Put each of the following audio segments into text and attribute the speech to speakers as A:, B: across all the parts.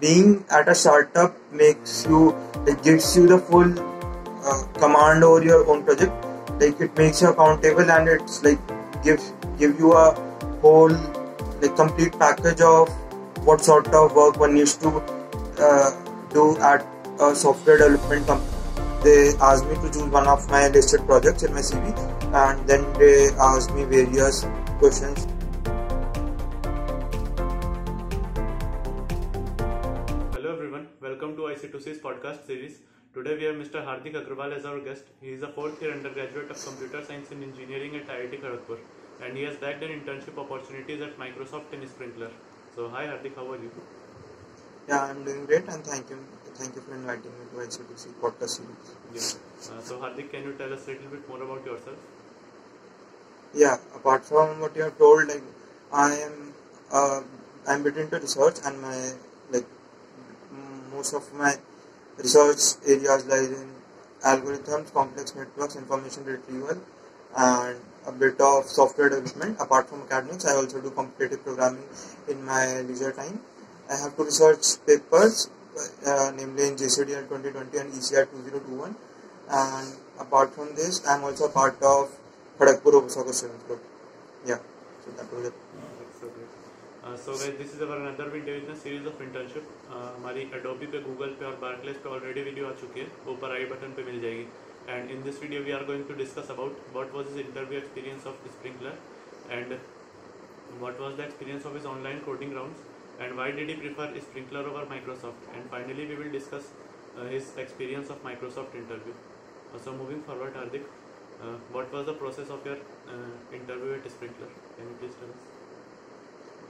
A: being at a startup makes you it gives you the full uh, command over your own project. Like it makes you accountable and it's like gives give you a whole like complete package of what sort of work one needs to uh, do at a software development company. They asked me to choose one of my listed projects in my cv and then they asked me various questions
B: IC2C's podcast series. Today we have Mr. Hardik Agrawal as our guest. He is a fourth year undergraduate of computer science and engineering at IIT Kharagpur and he has bagged an internship opportunities at Microsoft and Sprinklr. So hi Hardik, how are you?
A: yeah i'm doing great and thank you thank you for inviting me to IC2C podcast series
B: Yeah. Uh, so Hardik, can you tell us a little bit more about yourself?
A: yeah apart from what you have told like i am uh, i'm bit into research and my most of my research areas lies in algorithms complex networks information retrieval and a bit of software development apart from academics i also do competitive programming in my leisure time i have two research papers uh, namely in jcdl 2020 and ECIR 2021 and apart from this i'm also a part of Kharagpur Obasaka Students Group. Yeah, so that was it.
B: So guys this is our another video in series of internship हमारी Adobe पे Google पे और Barclays पे already video आ चुकी है। ऊपर आई button पे मिल जाएगी। And in this video we are going to discuss about what was his interview experience of Sprinklr and what was the experience of his online coding rounds and why did he prefer Sprinklr over Microsoft and finally we will discuss his experience of Microsoft interview so moving forward Hardik what was the process of your interview at Sprinklr can you please tell us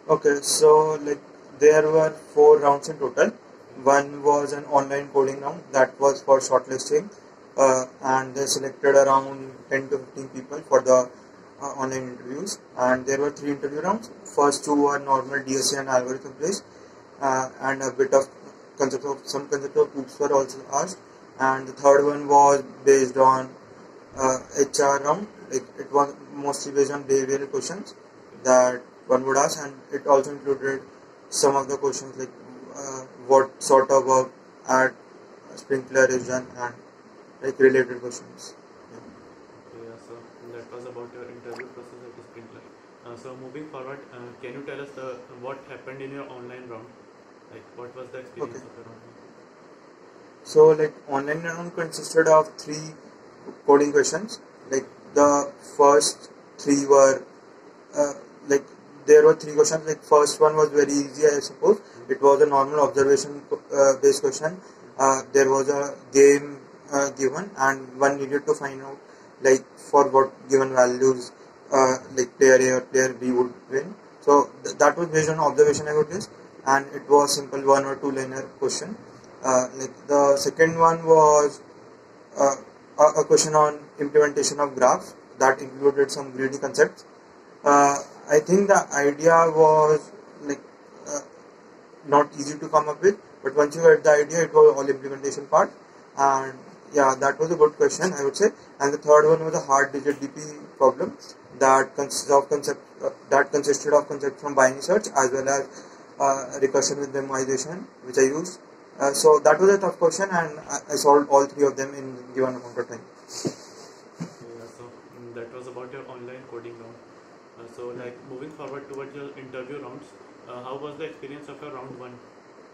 A: Okay, so like there were four rounds in total. One was an online coding round that was for shortlisting, uh, and they selected around 10 to 15 people for the uh, online interviews. And there were three interview rounds. First two were normal DSA and algorithm based, uh, and a bit of concept of some concept of oops were also asked. And the third one was based on uh, HR round. Like it was mostly based on behavioral questions that one would ask, and it also included some of the questions like uh, what sort of work at Sprinklr is done and like related questions. Yeah.
B: Yeah, so that was about your interview process at Sprinklr. Uh, so moving forward, uh, can you tell us the what happened in your online round? Like what was the experience
A: Okay.
B: of your online?
A: So like online round consisted of three coding questions. Like the first three were uh, like there were three questions. Like first one was very easy, I suppose. It was a normal observation uh, based question. Uh, there was a game uh, given, and one needed to find out like for what given values uh, like player A or player B would win. So th- that was based on observation, I would guess, and it was simple one or two liner question. Uh, like the second one was uh, a, a question on implementation of graphs that included some greedy concepts. Uh, I think the idea was like uh, not easy to come up with, but once you get the idea, it was all implementation part. And yeah, that was a good question, I would say. And the third one was a hard digit DP problem that consists of concept uh, that consisted of concept from binary search as well as uh, recursion with memoization, which I used. Uh, so that was a tough question, and I, I solved all three of them in given amount of time.
B: Yeah, so mm, that was about your online coding round. Uh, so like moving forward towards your interview rounds, uh, how was the experience of your round one?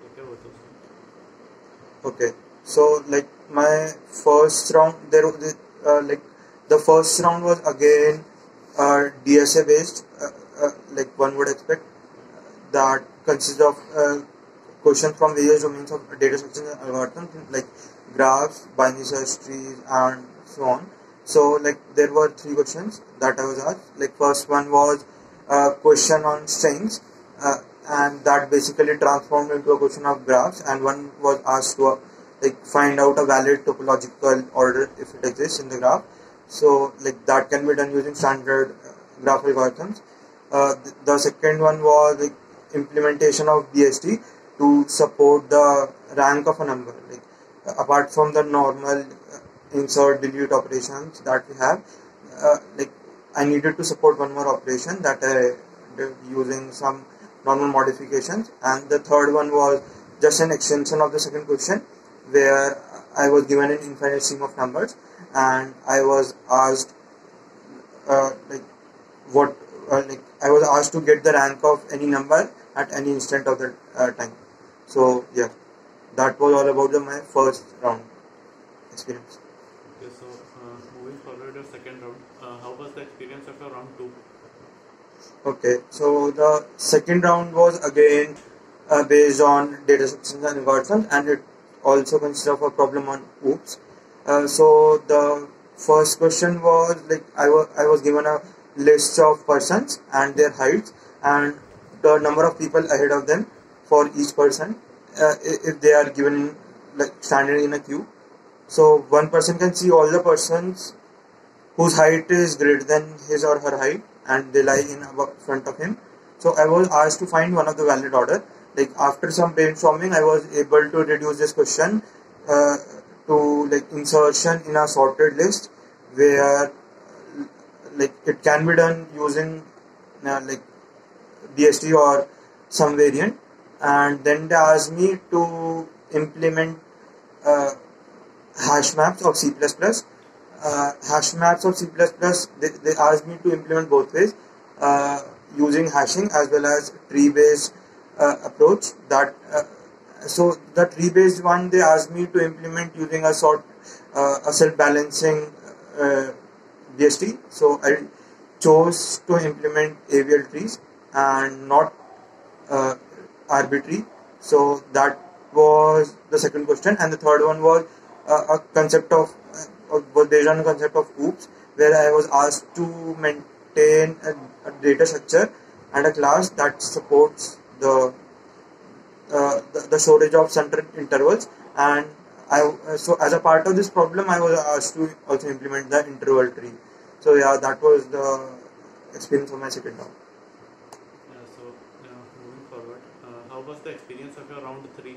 B: Okay, what was?
A: Okay, so like my first round, there was uh, like the first round was again uh, DSA based, uh, uh, like one would expect. That consists of uh, questions from various domains of data structures and algorithms, like graphs, binary search trees, and so on. So like there were three questions that I was asked. Like first one was a question on strings. Uh, and that basically transformed into a question of graphs and one was asked to uh, like find out a valid topological order if it exists in the graph so like that can be done using standard uh, graph algorithms uh, th- the second one was like implementation of bst to support the rank of a number like apart from the normal uh, insert delete operations that we have uh, like i needed to support one more operation that i did using some normal modifications and the third one was just an extension of the second question where I was given an infinite string of numbers and I was asked uh, like what uh, like I was asked to get the rank of any number at any instant of the uh, time. So yeah, that was all about the, my first round experience.
B: Okay, so uh, moving forward your second round, uh, how was the experience of your round two?
A: Okay, so the second round was again uh, based on data structures and algorithms, and it also consists of a problem on OOPS. Uh, so the first question was like I was I was given a list of persons and their heights and the number of people ahead of them for each person uh, if they are given like standing in a queue. So one person can see all the persons whose height is greater than his or her height and they lie in front of him. So I was asked to find one of the valid order. Like after some brainstorming, I was able to reduce this question uh, to like insertion in a sorted list where like it can be done using uh, like BST or some variant and then they asked me to implement uh, hash maps of C++ uh, hash maps of C++ they, they asked me to implement both ways uh, using hashing as well as tree based uh, approach that uh, so the tree based one they asked me to implement using a sort uh, a self balancing uh, BST so I chose to implement AVL trees and not arbitrary. So that was the second question. And the third one was a concept of was based on a concept of OOPS, where I was asked to maintain a, a data structure and a class that supports the uh, the, the, storage of central intervals. And I so as a part of this problem I was asked to also implement the interval tree. So yeah that was the experience of my second round
B: yeah, so uh, moving forward uh, how was the experience of your round 3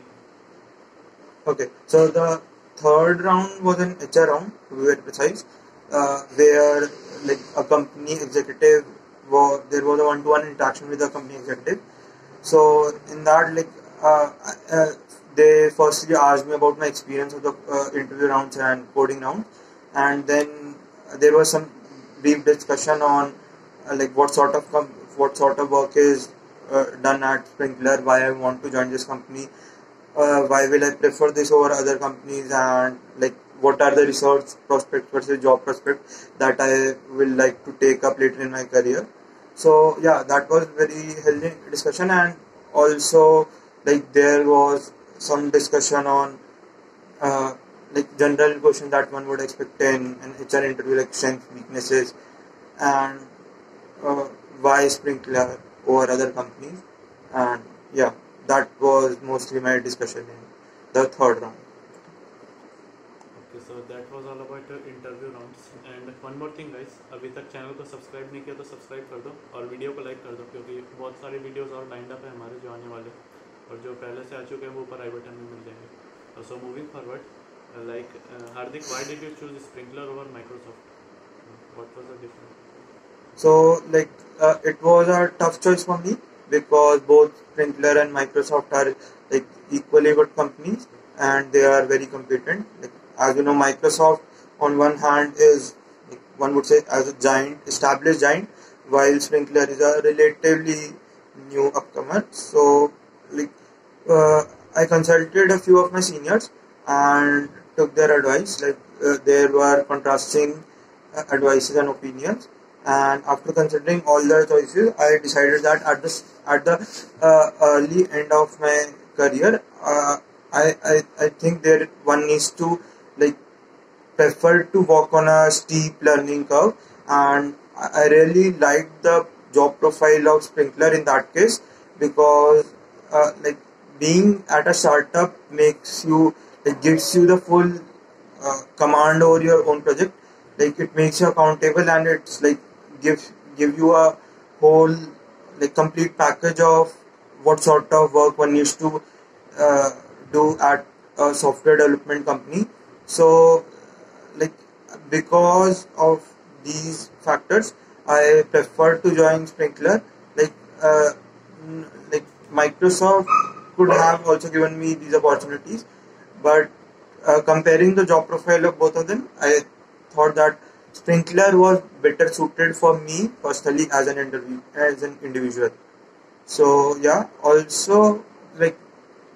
A: okay so the third round was an HR round, to be very precise, uh, where like a company executive was there was a one-to-one interaction with a company executive. So in that, like uh, uh, they firstly asked me about my experience of the uh, interview rounds and coding rounds, and then there was some brief discussion on uh, like what sort of com- what sort of work is uh, done at Sprinklr, why I want to join this company uh, why will I prefer this over other companies? And like what are the research prospects versus job prospects that I will like to take up later in my career. So yeah, that was very healthy discussion. And also like there was some discussion on uh, like general questions that one would expect in an HR interview like strengths, weaknesses and uh, why Sprinklr over other companies. And yeah that was mostly my discussion in the third round.
B: Okay, so that was all about your interview rounds. And one more thing guys, अभी तक channel को subscribe नहीं किया तो subscribe कर दो और video को लाइक कर दो क्योंकि बहुत सारे वीडियोस और लाइंड अप है हमारे जो आने वाले। और जो पहले से आ चुके हैं वो ऊपर आई बटन में मिल जाएँगे। So moving forward like Hardik why did you choose Sprinklr over Microsoft what was the difference
A: so like uh, it was a tough choice for me. Because both Sprinklr and Microsoft are like equally good companies and they are very competent. Like, as you know, Microsoft on one hand is like, one would say as a giant, established giant, while Sprinklr is a relatively new upcomer. So, like, uh, I consulted a few of my seniors and took their advice. Like, uh, there were contrasting uh, advices and opinions and after considering all the choices i decided that at the at the uh, early end of my career uh, I, I i think there one needs to like prefer to walk on a steep learning curve. And i really liked the job profile of Sprinklr in that case because uh, like being at a startup makes you it gives you the full uh, command over your own project. Like it makes you accountable and it's like give give you a whole like complete package of what sort of work one needs to uh, do at a software development company so like because of these factors i prefer to join Sprinklr like uh, like microsoft could have also given me these opportunities. But uh, comparing the job profile of both of them, I thought that Sprinklr was better suited for me personally as an interview as an individual. So yeah, also like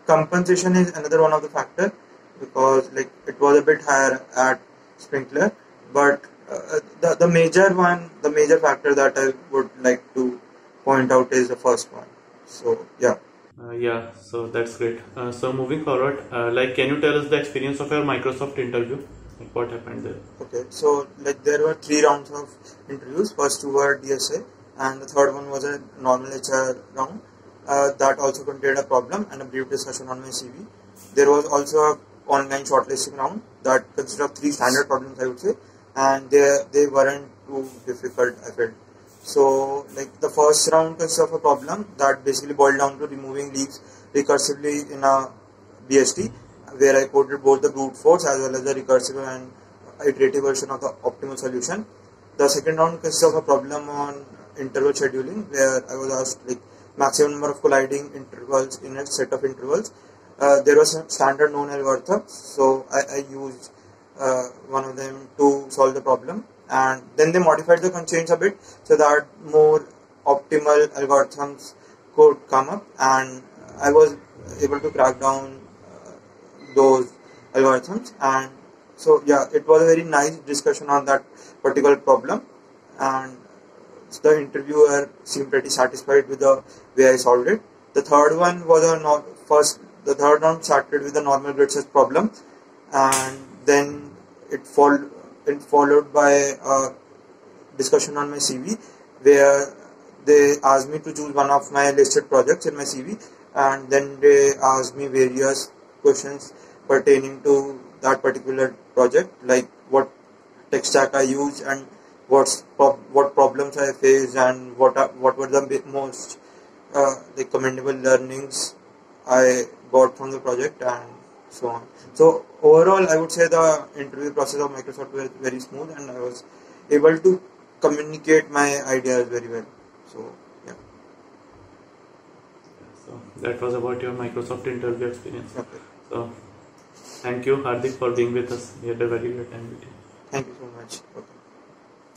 A: compensation is another one of the factor because like it was a bit higher at Sprinklr, but uh, the the major one, the major factor that I would like to point out is the first one. So yeah.
B: Uh, yeah, so that's great. Uh, so moving forward, uh, like, can you tell us the experience of your Microsoft interview? What happened there?
A: Okay, so like there were three rounds of interviews. First two were DSA, and the third one was a normal HR round. Uh, that also contained a problem and a brief discussion on my CV. There was also a online shortlisting round that consisted of three standard problems, I would say, and they they weren't too difficult. I felt. So, like the first round consisted of a problem that basically boiled down to removing leaves recursively in a BST, where I coded both the brute force as well as the recursive and iterative version of the optimal solution. The second round consisted of a problem on interval scheduling, where I was asked like maximum number of colliding intervals in a set of intervals. Uh, there was a standard known algorithm, so I, I used uh, one of them to solve the problem and then they modified the constraints a bit so that more optimal algorithms could come up and I was able to crack down those algorithms. And so yeah it was a very nice discussion on that particular problem. And the interviewer seemed pretty satisfied with the way I solved it. The third one was a first the third one started with a normal grid search problem. And then it followed it followed by a discussion on my CV where they asked me to choose one of my listed projects in my CV and then they asked me various questions pertaining to that particular project like what tech stack I use and what's what problems I faced and what are, what were the most uh, the commendable learnings I got from the project and so on. So overall, I would say the interview process of Microsoft was very smooth, and I was able to communicate my ideas very well. So yeah.
B: So that was about your Microsoft interview experience.
A: Okay.
B: So thank you, Hardik, for being with us. We had a very good time with you.
A: Thank you so much.